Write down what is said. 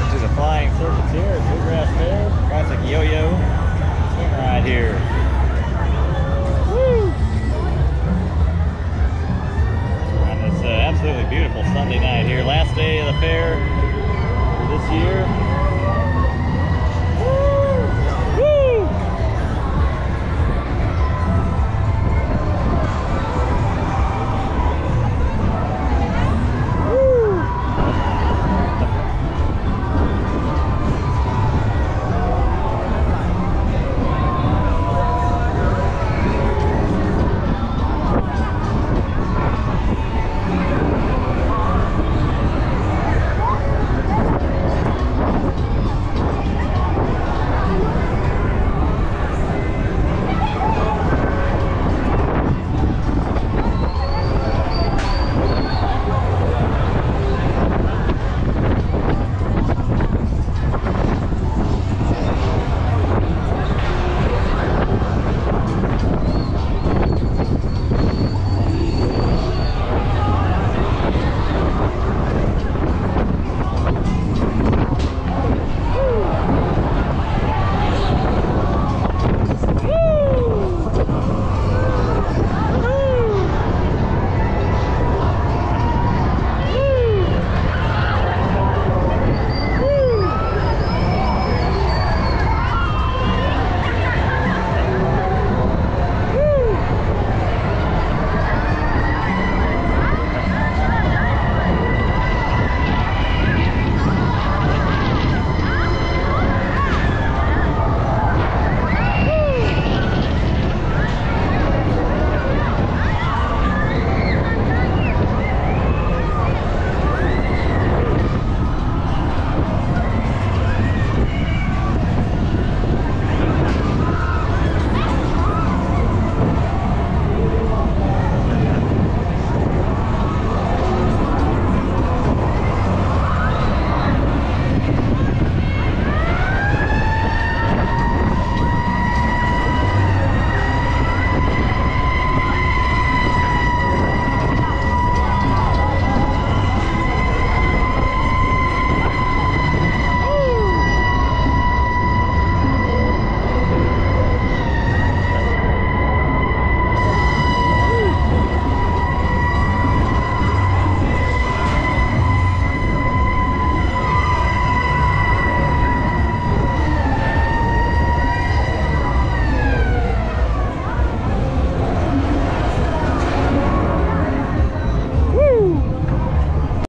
Welcome to the Flying Circus here at Bluegrass Fair. Classic yo-yo swing ride here. Woo! And it's uh, absolutely beautiful Sunday night here. Last day of the fair this year.